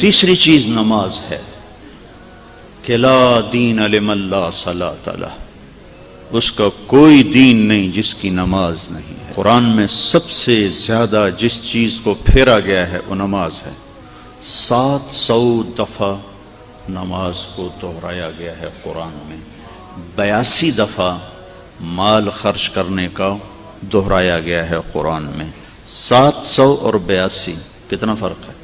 تیسری چیز نماز ہے کہ لا دین علم اللہ صلاح تعالی اس کا کوئی دین نہیں جس کی نماز نہیں ہے۔ قرآن میں سب سے زیادہ جس چیز کو پھیرا گیا ہے وہ نماز ہے۔ سات سو دفعہ نماز کو دہرایا گیا ہے قرآن میں۔ بیاسی دفعہ مال خرچ کرنے کا دہرایا گیا ہے قرآن میں۔ سات سو اور بیاسی، کتنا فرق ہے؟